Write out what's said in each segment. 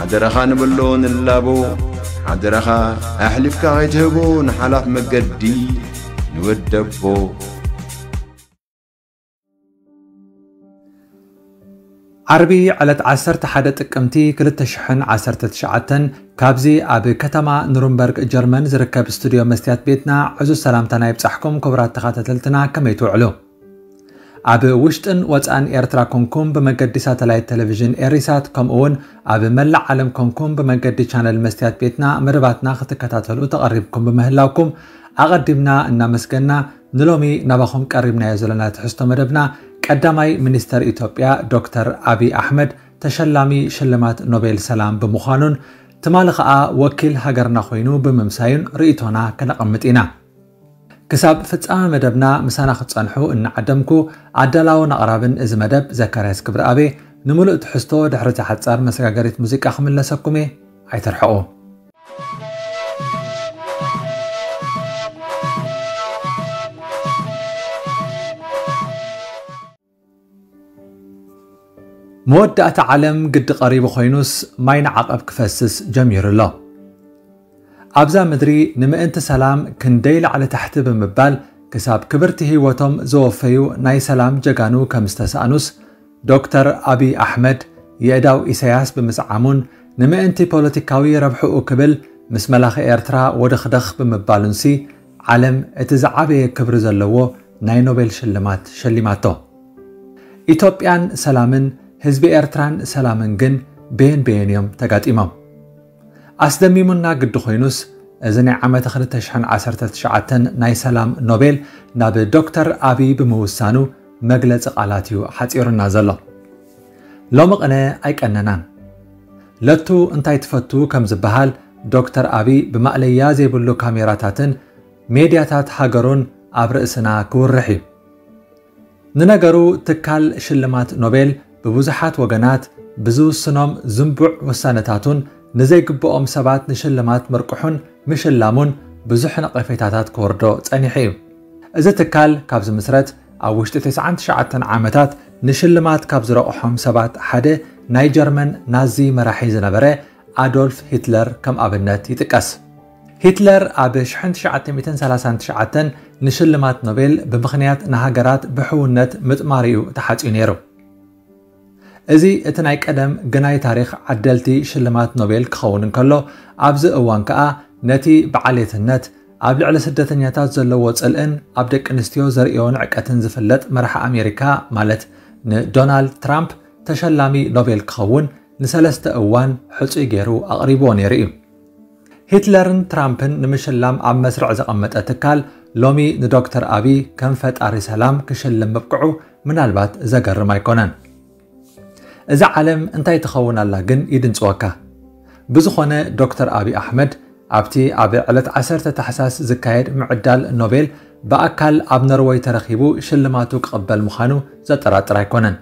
ሓደረኻ ንበሎ ንላቦ ሓደረኻ ኣሕሊፍካ ኸይትህቦ ንሓላፍ መገዲ ንወደቦ። ዓርቢ ዕለት 11 ጥቅምቲ 2019 ካብዚ ኣብ ከተማ ኑሩምበርግ ጀርመን ዝርከብ ስቱድዮ መስትያት ቤትና ዕዙዝ ሰላምታ ናይ ብጻሕኩም ክቡራት ተኸታተልትና ከመይ ትውዕሉ ኣብ ውሽጥን ወፃን ኤርትራ ኮንኩም ብመገዲ ሳተላይት ቴሌቭዥን ኤሪሳት ከምኡውን ኣብ መላእ ዓለም ኮንኩም ብመገዲ ቻነል መስትያት ቤትና መደባትና ክትከታተሉ ተቐሪብኩም ብምህላውኩም። ኣቐዲምና እናመስገና ንሎሚ ናባኹም ቀሪብናዮ ዘለና ትሕዝቶ መደብና ቀዳማይ ሚኒስተር ኢትዮጵያ ዶክተር ኣብይ ኣሕመድ ተሸላሚ ሽልማት ኖቤል ሰላም ብምዃኑን ትማሊ ከዓ ወኪል ሃገርና ኮይኑ ብምምሳዩን ርእቶና ከነቐምጥ ኢና ክሳብ ፍጻመ መደብና ምሳና ክትጸንሑ እናዓደምኩ። ኣዳላውን ኣቕራብን እዚ መደብ ዘካርያስ ክብሪ ኣቤ ንምሉእ ትሕዝቶ ድሕሪ ተሓጻር መሰጋገሪት ሙዚቃ ክምለሰኩም እየ። ኣይተርሕቑ። መወዳእቲ ዓለም ግዲ ቀሪቡ ኮይኑስ ማይ ንዓቐብ ክፈስስ ጀሚሩ ኣሎ ኣብዛ ምድሪ ንምእንቲ ሰላም ክንደይ ላዕሊ ታሕቲ ብምባል ክሳብ ክብርቲ ህይወቶም ዘወፈዩ ናይ ሰላም ጀጋኑ ከም ዝተሰኣኑስ ዶክተር ኣብይ ኣሕመድ የእዳው ኢሳያስ ብምስዓሙን ንምእንቲ ፖለቲካዊ ረብሕኡ ክብል ምስ መላኺ ኤርትራ ወደኽደኽ ብምባሉንሲ ዓለም እቲ ዝዓበየ ክብሪ ዘለዎ ናይ ኖቤል ሽልማት ሸሊማቶ። ኢትዮጵያን ሰላምን ህዝቢ ኤርትራን ሰላምን ግን ቤን ቤን እዮም ተጋጢሞም ኣስደሚሙና ግዲ ኮይኑስ እዚ ናይ ዓመት 2019 ናይ ሰላም ኖቤል ናብ ዶክተር ኣብይ ብምውሳኑ መግለፂ ቃላት እዩ ሓፂሩና ዘሎ። ሎሚ ቅነ ኣይቀነናን። ለቱ እንታይ ትፈቱ ከም ዝበሃል ዶክተር ኣብይ ብማእለያ ዘይብሉ ካሜራታትን ሜድያታት ሃገሩን ኣብ ርእስና ክውርሕ እዩ። ንነገሩ ትካል ሽልማት ኖቤል ብብዙሓት ወገናት ብዝውስኖም ዝንቡዕ ውሳነታቱን ንዘይግብኦም ሰባት ንሽልማት ምርቅሑን ምሽላሙን ብዙሕ ነቐፌታታት ክወርዶ ጸኒሑ እዩ እዚ ትካል ካብ ዝምስረት ኣብ ውሽጢ 99 ዓመታት ንሽልማት ካብ ዝረቕሖም ሰባት ሓደ ናይ ጀርመን ናዚ መራሒ ዝነበረ ኣዶልፍ ሂትለር ከም ኣብነት ይጥቀስ ሂትለር ኣብ 1939 ንሽልማት ኖቤል ብምኽንያት ንሃገራት ብሕውነት ምጥማሪኡ ተሓፂኡ ነይሩ እዚ እቲ ናይ ቀደም ግናይ ታሪክ ዓደልቲ ሽልማት ኖቤል ክኸውን እንከሎ ኣብዚ እዋን ከዓ ነቲ በዓሌትነት ኣብ ልዕሊ ስደተኛታት ዘለዎ ጽልእን ኣብ ደቂ ኣንስትዮ ዘርእዮ ንዕቀትን ዝፍለጥ መራሒ ኣሜሪካ ማለት ንዶናልድ ትራምፕ ተሸላሚ ኖቤል ክኸውን ንሰለስተ እዋን ሕፁይ ገይሩ ኣቕሪብዎ ነይሩ እዩ። ሂትለርን ትራምፕን ንምሽላም ኣብ መስርዕ ዘቐመጠ ትካል ሎሚ ንዶክተር ኣብይ ከም ፈጣሪ ሰላም ክሽልም ምብቅዑ ምናልባት ዘገርም ኣይኮነን እዚ ዓለም እንታይ ትኸውን ኣላ ግን ይድንፅወካ ብዝኾነ ዶክተር ኣብይ ኣሕመድ ኣብቲ ኣብ ዕለት 10 ታሕሳስ ዝካየድ ምዕዳል ኖቤል ብኣካል ኣብ ኖርወይ ተረኺቡ ሽልማቱ ክቕበል ምዃኑ ዘጠራጥር ኣይኮነን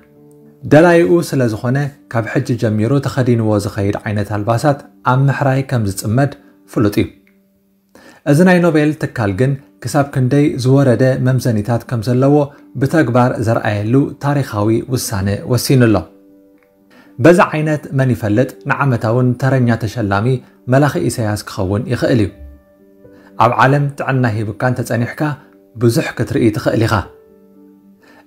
ደላይኡ ስለ ዝኾነ ካብ ሕጂ ጀሚሩ ተኸዲንዎ ዝኸይድ ዓይነት ኣልባሳት ኣብ ምሕራይ ከም ዝፅመድ ፍሉጥ እዩ እዚ ናይ ኖቤል ትካል ግን ክሳብ ክንደይ ዝወረደ መምዘኒታት ከም ዘለዎ ብተግባር ዘርኣየሉ ታሪኻዊ ውሳነ ወሲኑ ኣሎ በዚ ዓይነት መን ይፈልጥ ንዓመታውን ተረኛ ተሸላሚ መላኺ ኢሳያስ ክኸውን ይኽእል እዩ ኣብ ዓለም ጥዕና ሂብካ እንተጸኒሕካ ብዙሕ ክትርኢ ትኽእል ኢኻ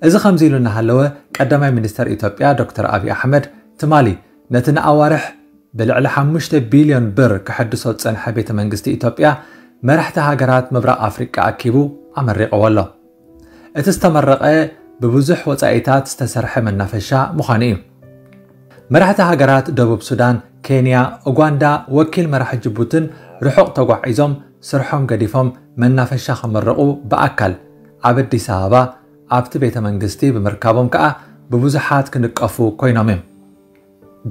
እዚ ከምዚ ኢሉ እናሃለወ ቀዳማይ ሚኒስተር ኢትዮጵያ ዶክተር ኣብይ ኣሕመድ ትማሊ ነቲ ንኣዋርሕ ብልዕሊ 5 ቢልዮን ብር ክሕድሶ ዝጸንሐ ቤተ መንግስቲ ኢትዮጵያ መራሕቲ ሃገራት ምብራቕ ኣፍሪቃ ኣኪቡ ኣመሪቕዎ ኣሎ እቲ ዝተመረቐ ብብዙሕ ወፃኢታት ዝተሰርሐ መናፈሻ ምዃኑ እዩ መራሕቲ ሃገራት ደቡብ ሱዳን ኬንያ ኡጋንዳ ወኪል መራሒ ጅቡትን ርሑቕ ተጓዒዞም ስርሖም ገዲፎም መናፈሻ ከመረቑ ብኣካል ኣብ ኣዲስ ኣበባ ኣብቲ ቤተ መንግስቲ ብምርካቦም ከዓ ብብዙሓት ክንቀፉ ኮይኖም እዮም።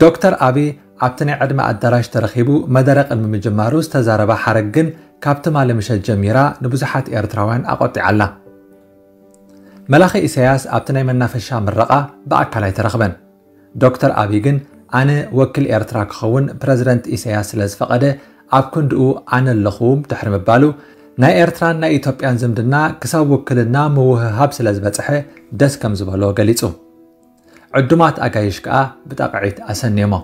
ዶክተር ኣብይ ኣብቲ ናይ ዕድመ ኣዳራሽ ተረኺቡ መደረ ቅድሚ ምጅማሩ ዝተዛረባ ሓረግ ግን ካብቲ ማለምሸት ጀሚራ ንብዙሓት ኤርትራውያን ኣቆጢዓላ መላኺ ኢሳያስ ኣብቲ ናይ መናፈሻ ምረቓ ብኣካል ኣይተረኽበን ዶክተር ኣብይ ግን ኣነ ወኪል ኤርትራ ክኸውን ፕረዚደንት ኢሳያስ ስለ ዝፈቐደ ኣብ ክንድኡ ኣነ ኣለኹ ድሕሪ ምባሉ ናይ ኤርትራን ናይ ኢትዮጵያን ዝምድና ክሳብ ውክልና ምውህሃብ ስለ ዝበፅሐ ደስ ከም ዝበሎ ገሊጹ። ዕዱማት ኣጋይሽ ከኣ ብጠቕዒት ኣሰኒሞ።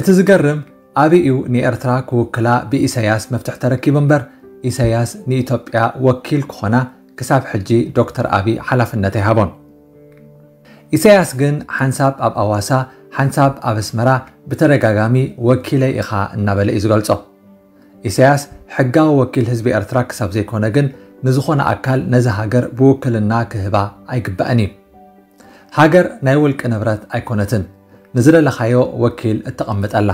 እቲ ዝገርም ኣብዩ ንኤርትራ ክውክላ ብኢሳያስ መፍትሕ ተረኪቡ እምበር። ኢሳያስ ንኢትዮጵያ ወኪል ክኾና ክሳብ ሕጂ ዶክተር ኣብይ ሓላፍነት ኣይሃቦን ኢሳያስ ግን ሓንሳብ ኣብ ኣዋሳ ሓንሳብ ኣብ ኣስመራ ብተደጋጋሚ ወኪለይ ኢኻ እናበለ እዩ ዝገልጾ። ኢሳያስ ሕጋዊ ወኪል ህዝቢ ኤርትራ ክሳብ ዘይኮነ ግን ንዝኾነ ኣካል ነዚ ሃገር ብውክልና ክህባ ኣይግባአን እዩ። ሃገር ናይ ውልቂ ንብረት ኣይኮነትን ንዝደለኻዮ ወኪል እተቐምጠላ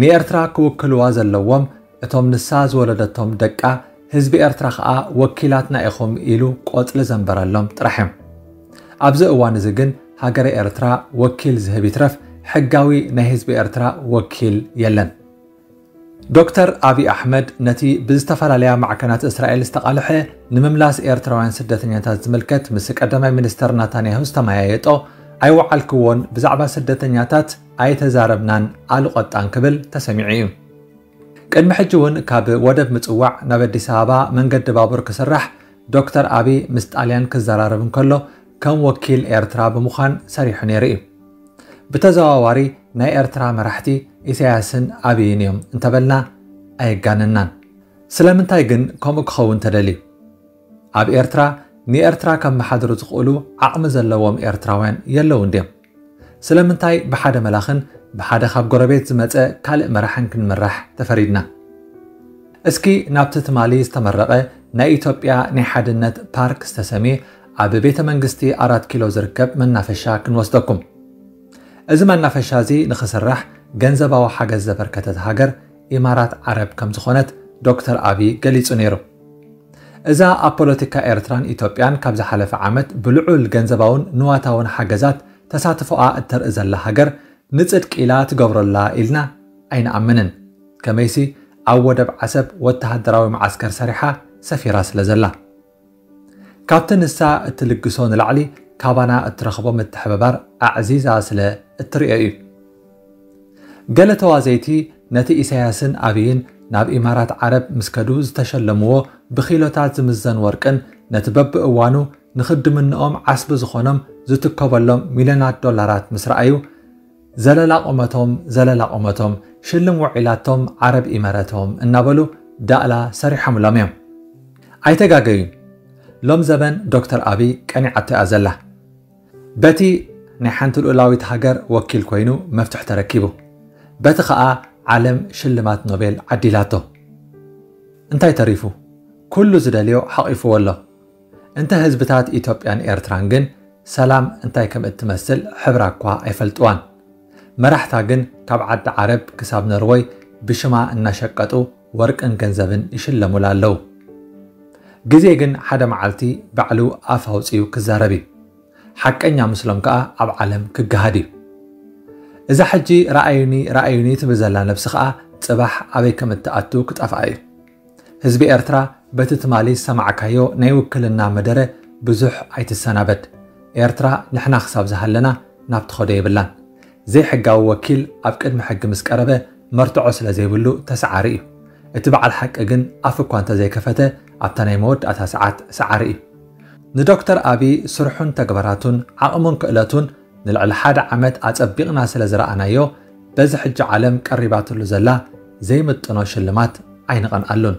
ንኤርትራ ክውክልዋ ዘለዎም እቶም ንሳ ዝወለደቶም ደቃ ህዝቢ ኤርትራ ከዓ ወኪላትና ኢኹም ኢሉ ቆፅሊ ዘንበረሎም ጥራሕ እዮም ኣብዚ እዋን እዚ ግን ሃገረ ኤርትራ ወኪል ዝህብ ይትረፍ ሕጋዊ ናይ ህዝቢ ኤርትራ ወኪል የለን ዶክተር ኣብይ ኣሕመድ ነቲ ብዝተፈላለያ ማዕከናት እስራኤል ዝተቓልሐ ንምምላስ ኤርትራውያን ስደተኛታት ዝምልከት ምስ ቀዳማይ ሚኒስተር ናታንያሁ ዝተመያየጦ ኣይወዓልክዎን ብዛዕባ ስደተኛታት ኣይተዛረብናን ኣልቆጣን ክብል ተሰሚዑ እዩ ቅድሚ ሕጂ እውን ካብ ወደብ ምፅዋዕ ናብ ኣዲስ ኣበባ መንገዲ ባቡር ክስራሕ ዶክተር ኣብይ ምስ ጣልያን ክዘራረብ እንከሎ ከም ወኪል ኤርትራ ብምዃን ሰሪሑ ነይሩ እዩ። ብተዘዋዋሪ ናይ ኤርትራ መራሕቲ ኢሳያስን ኣብይን እዮም እንተበልና ኣየጋንናን ስለምንታይ ግን ከምኡ ክኸውን ተደልዩ? ኣብ ኤርትራ ንኤርትራ ከመሓድሩ ዝኽእሉ ዓቕሚ ዘለዎም ኤርትራውያን የለው እንድዮም ስለምንታይ ብሓደ መላኽን ብሓደ ካብ ጎረቤት ዝመፀ ካልእ መራሕን ክንምራሕ ተፈሪድና? እስኪ ናብቲ ትማሊ ዝተመረቐ ናይ ኢትዮጵያ ናይ ሓድነት ፓርክ ዝተሰሜ ኣብ ቤተ መንግስቲ ኣራት ኪሎ ዝርከብ መናፈሻ ክንወስደኩም እዚ መናፈሻ እዚ ንኽስራሕ ገንዘባዊ ሓገዝ ዘበርከተት ሃገር ኢማራት ዓረብ ከም ዝኾነት ዶክተር ኣብይ ገሊጹ ነይሩ እዛ ኣብ ፖለቲካ ኤርትራን ኢትዮጵያን ካብ ዝሓለፈ ዓመት ብልዑል ገንዘባውን ንዋታውን ሓገዛት ተሳትፎኣ እተርኢ ዘላ ሃገር ንፅድቂ ኢላ ትገብረላ ኢልና ኣይንኣምንን ከመይሲ ኣብ ወደብ ዓሰብ ወተሃደራዊ መዓስከር ሰሪሓ ሰፊራ ስለ ዘላ ካብቲ ንሳ እትልግሶ ንላዕሊ ካባና እትረኽቦ ምትሕብባር ኣዕዚዛ ስለ እትርዮ እዩ ገለ ተዋዘይቲ ነቲ ኢሳያስን ኣብይን ናብ ኢማራት ዓረብ ምስ ከዱ ዝተሸለምዎ ብኪሎታት ዝምዘን ወርቅን ነቲ በቢእዋኑ ንኽድምንኦም ዓስቢ ዝኾኖም ዝትከበሎም ሚልዮናት ዶላራት ምስ ረኣዩ ዘለላ ቁመቶም ዘለላ ቁመቶም ሽልም ውዒላቶም ዓረብ ኢመረቶም እናበሉ ዳእላ ሰሪሖምሎም እዮም ኣይተጋገዩን لوم زبن دكتور أبي كان عطى أزله. بتي نحنت الأولاوي تهجر وكيل كوينو مفتوح تركيبه بتي خاء عالم شلمات نوبل عديلاته. انتي تعرفوا كل زدليو حقيف والله. انت هزبتات إثيوبيان إيرترانجن. سلام انتي كم اتمثل حبرك وعيفلتوان مرحتا تاجن كاب عد عرب كساب نروي بشما النشقة ورق إن كنزبن يشلمو لالو. ግዜ ግን ሓደ መዓልቲ ባዕሉ ኣፍ ኣውፅኡ ክዛረብ እዩ። ሓቀኛ ምስሎም ከዓ ኣብ ዓለም ክገሃድ እዩ። እዛ ሕጂ ረኣዩኒ ረኣዩኒ ትብል ዘላ ነብሲ ከዓ ፅባሕ ኣበይ ከም እትኣቱ ክጠፍኣ እዩ። ህዝቢ ኤርትራ በቲ ትማሊ ዝሰማዕካዮ ናይ ውክልና መደረ ብዙሕ ኣይትሰናበድ ኤርትራ ንሕና ክሳብ ዝሃለና ናብቲ ኸዶ የብላን። ዘይሕጋዊ ወኪል ኣብ ቅድሚ ሕጊ ምስ ቀረበ መርትዖ ስለ ዘይብሉ ተሰዓሪ እዩ። እቲ በዓል ሓቂ ግን ኣፍ እኳ እንተዘይከፈተ ኣብታ ናይ መወዳእታ ሰዓት ሰዓሪ እዩ ንዶክተር ኣብይ ስርሑን ተግባራቱን ዓቕሙን ክእለቱን ንልዕሊ ሓደ ዓመት ኣፀቢቕና ስለ ዝረኣናዮ በዚ ሕጂ ዓለም ቀሪባትሉ ዘላ ዘይምጥኖ ሽልማት ኣይንቐንኣሉን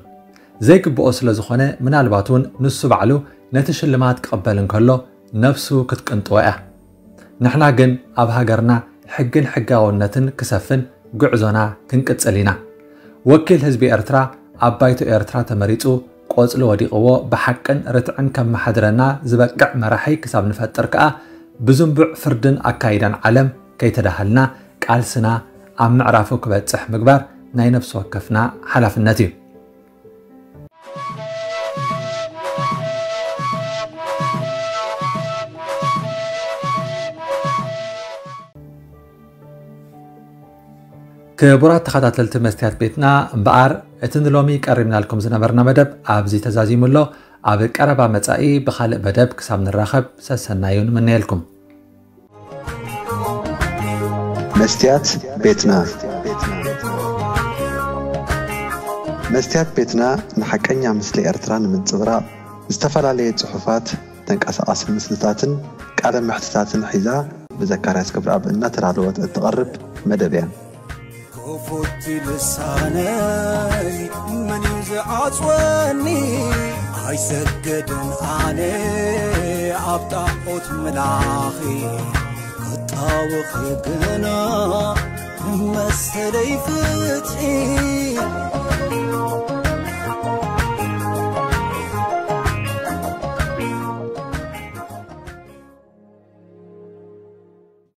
ዘይግብኦ ስለ ዝኾነ ምናልባት እውን ንሱ ባዕሉ ነቲ ሽልማት ክቕበል እንከሎ ነፍሱ ክትቅንጥወ እያ ንሕና ግን ኣብ ሃገርና ሕግን ሕጋውነትን ክሰፍን ጉዕዞና ክንቅፅል ኢና ወኪል ህዝቢ ኤርትራ ኣብ ባይቶ ኤርትራ ተመሪፁ ቆፅሊ ወዲቕዎ ብሓቅን ርትዕን ከም መሓድረና ዝበቅዕ መራሒ ክሳብ ንፈጥር ከዓ ብዝንቡዕ ፍርድን ኣካይዳን ዓለም ከይተዳሃልና ቃልስና ኣብ ምዕራፉ ክበፅሕ ምግባር ናይ ነፍሲ ወከፍና ሓላፍነት እዩ ክቡራት ተኸታተልቲ መስትያት ቤትና እምበኣር እቲ ንሎሚ ቀሪብናልኩም ዝነበርና መደብ ኣብዚ ተዛዚሙ ኣሎ ኣብ ቀረባ መጻኢ ብካልእ መደብ ክሳብ ንራኸብ ሰሰናዩ ንምንየልኩም መስትያት ቤትና መስትያት ቤትና ንሓቀኛ ምስሊ ኤርትራ ንምንፅብራቕ ዝተፈላለየ ፅሑፋት ተንቀሳቐሲ ምስልታትን ቃለ ምሕትታትን ሒዛ ብዘካርያስ ክብረኣብ እናተዳለወት እትቐርብ መደብ እያ ልሳነይ መን ዝዓፅወኒ ኣይሰገድን ኣነ ኣብ ጣዖት መላኺ ክጣውኺ ግና መሰለይ ፍትሒ